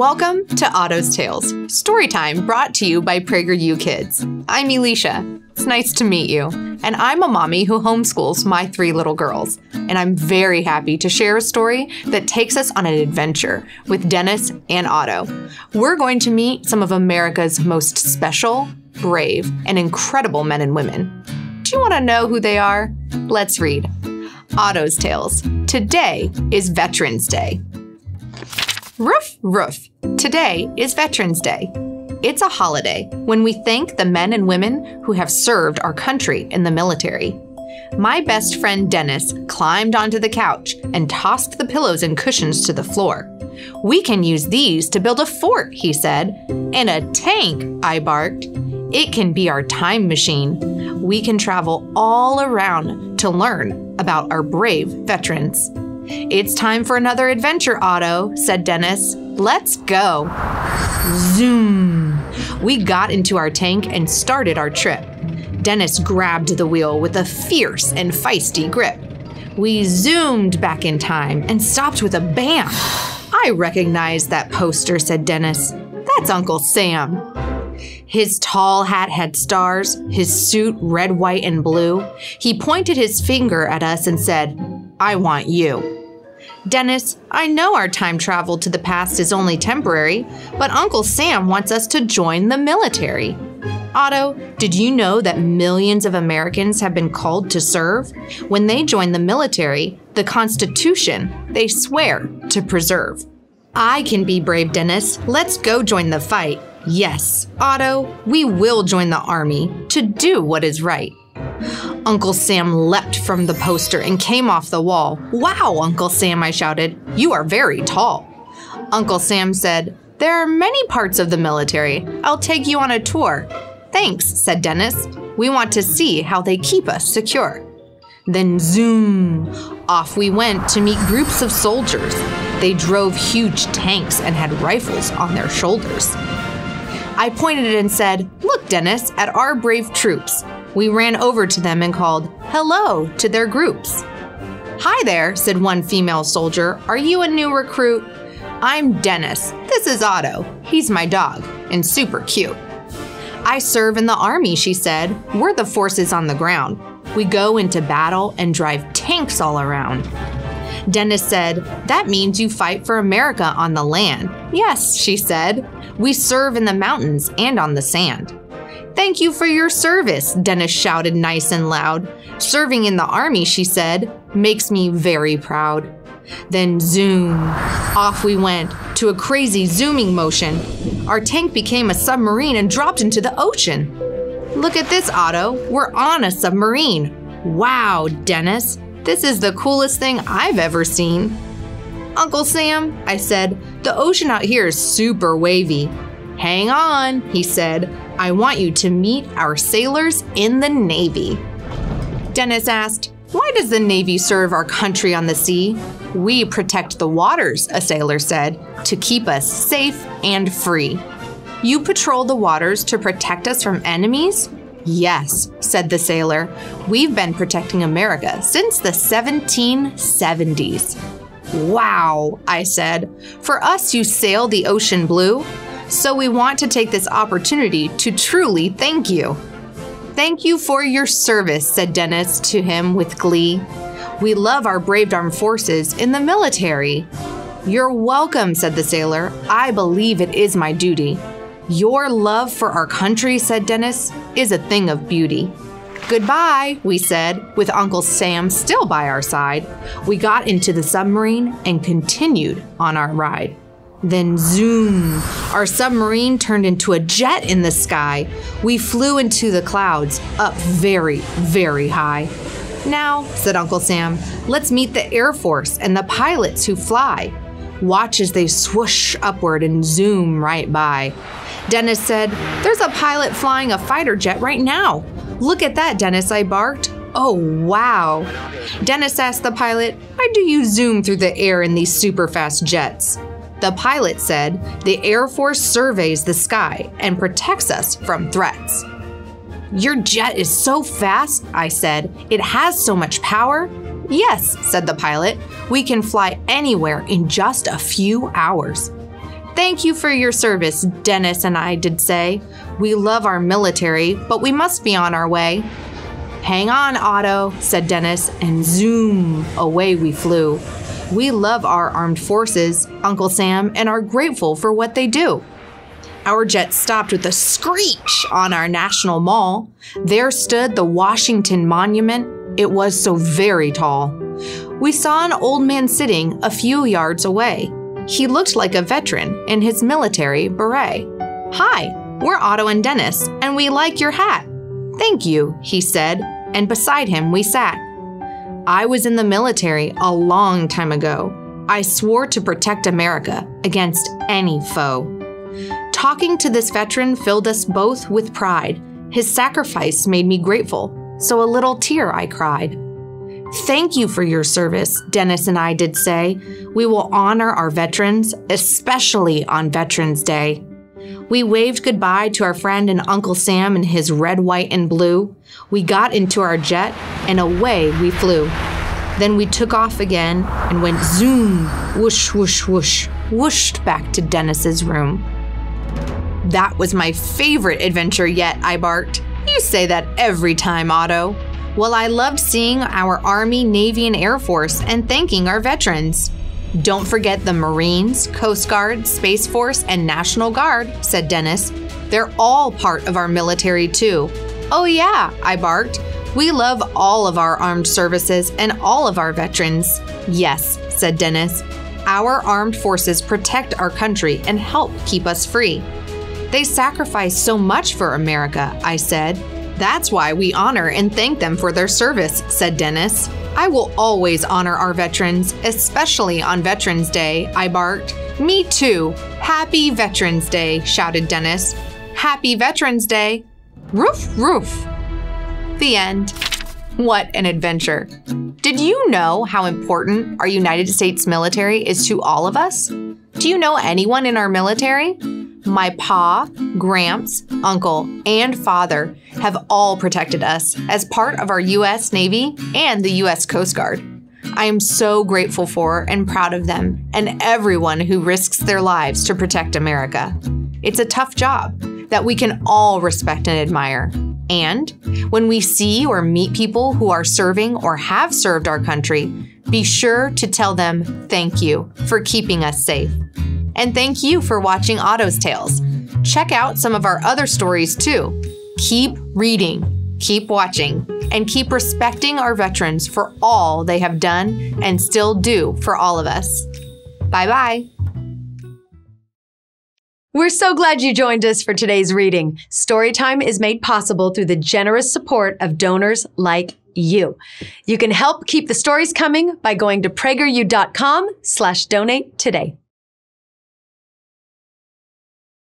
Welcome to Otto's Tales, storytime brought to you by PragerU Kids. I'm Elisha. It's nice to meet you. And I'm a mommy who homeschools my three little girls. And I'm very happy to share a story that takes us on an adventure with Dennis and Otto. We're going to meet some of America's most special, brave, and incredible men and women. Do you want to know who they are? Let's read. Otto's Tales. Today is Veterans Day. Roof, roof. Today is Veterans Day. It's a holiday when we thank the men and women who have served our country in the military. My best friend Dennis climbed onto the couch and tossed the pillows and cushions to the floor. We can use these to build a fort, he said. And a tank, I barked. It can be our time machine. We can travel all around to learn about our brave veterans. It's time for another adventure, Otto, said Dennis. Let's go. Zoom. We got into our tank and started our trip. Dennis grabbed the wheel with a fierce and feisty grip. We zoomed back in time and stopped with a bam. I recognize that poster, said Dennis. That's Uncle Sam. His tall hat had stars, his suit red, white, and blue. He pointed his finger at us and said, I want you. Dennis, I know our time travel to the past is only temporary, but Uncle Sam wants us to join the military. Otto, did you know that millions of Americans have been called to serve? When they join the military, the Constitution they swear to preserve. I can be brave, Dennis. Let's go join the fight. Yes, Otto, we will join the army to do what is right. Uncle Sam leapt from the poster and came off the wall. Wow, Uncle Sam, I shouted. You are very tall. Uncle Sam said, There are many parts of the military. I'll take you on a tour. Thanks, said Dennis. We want to see how they keep us secure. Then zoom! Off we went to meet groups of soldiers. They drove huge tanks and had rifles on their shoulders. I pointed and said, Look, Dennis, at our brave troops. We ran over to them and called, Hello, to their groups. Hi there, said one female soldier. Are you a new recruit? I'm Dennis. This is Otto. He's my dog and super cute. I serve in the army, she said. We're the forces on the ground. We go into battle and drive tanks all around. Dennis said, That means you fight for America on the land. Yes, she said. We serve in the mountains and on the sand. Thank you for your service, Dennis shouted nice and loud. Serving in the army, she said, makes me very proud. Then zoom, off we went to a crazy zooming motion. Our tank became a submarine and dropped into the ocean. Look at this, Otto. We're on a submarine. Wow, Dennis, this is the coolest thing I've ever seen. Uncle Sam, I said, the ocean out here is super wavy. Hang on, he said. I want you to meet our sailors in the Navy. Dennis asked, Why does the Navy serve our country on the sea? We protect the waters, a sailor said, to keep us safe and free. You patrol the waters to protect us from enemies? Yes, said the sailor. We've been protecting America since the 1770s. Wow, I said. For us, you sail the ocean blue. So we want to take this opportunity to truly thank you. Thank you for your service, said Dennis to him with glee. We love our brave armed forces in the military. You're welcome, said the sailor. I believe it is my duty. Your love for our country, said Dennis, is a thing of beauty. Goodbye, we said, with Uncle Sam still by our side. We got into the submarine and continued on our ride. Then zoom, our submarine turned into a jet in the sky. We flew into the clouds, up very, very high. Now, said Uncle Sam, let's meet the Air Force and the pilots who fly. Watch as they swoosh upward and zoom right by. Dennis said, There's a pilot flying a fighter jet right now. Look at that, Dennis, I barked. Oh, wow. Dennis asked the pilot, Why do you zoom through the air in these super fast jets? The pilot said, The Air Force surveys the sky and protects us from threats. Your jet is so fast, I said. It has so much power. Yes, said the pilot. We can fly anywhere in just a few hours. Thank you for your service, Dennis and I did say. We love our military, but we must be on our way. Hang on, Otto, said Dennis, and zoom, away we flew. We love our armed forces, Uncle Sam, and are grateful for what they do. Our jet stopped with a screech on our National Mall. There stood the Washington Monument. It was so very tall. We saw an old man sitting a few yards away. He looked like a veteran in his military beret. Hi, we're Otto and Dennis, and we like your hat. Thank you, he said, and beside him we sat. I was in the military a long time ago. I swore to protect America against any foe. Talking to this veteran filled us both with pride. His sacrifice made me grateful, so a little tear I cried. Thank you for your service, Dennis and I did say. We will honor our veterans, especially on Veterans Day. We waved goodbye to our friend and Uncle Sam in his red, white, and blue. We got into our jet and away we flew. Then we took off again and went zoom, whoosh, whoosh, whoosh, whooshed back to Dennis's room. That was my favorite adventure yet, I barked. You say that every time, Otto. Well, I loved seeing our Army, Navy, and Air Force and thanking our veterans. Don't forget the Marines, Coast Guard, Space Force, and National Guard, said Dennis. They're all part of our military, too. Oh, yeah, I barked. We love all of our armed services and all of our veterans. Yes, said Dennis. Our armed forces protect our country and help keep us free. They sacrifice so much for America, I said. That's why we honor and thank them for their service, said Dennis. I will always honor our veterans, especially on Veterans Day, I barked. Me too. Happy Veterans Day, shouted Dennis. Happy Veterans Day. Roof, roof. The end. What an adventure. Did you know how important our United States military is to all of us? Do you know anyone in our military? My pa, Gramps, uncle, and father have all protected us as part of our U.S. Navy and the U.S. Coast Guard. I am so grateful for and proud of them and everyone who risks their lives to protect America. It's a tough job that we can all respect and admire. And when we see or meet people who are serving or have served our country, be sure to tell them thank you for keeping us safe. And thank you for watching Otto's Tales. Check out some of our other stories too. Keep reading, keep watching, and keep respecting our veterans for all they have done and still do for all of us. Bye bye. We're so glad you joined us for today's reading. Storytime is made possible through the generous support of donors like you. You can help keep the stories coming by going to prageru.com slash donate today.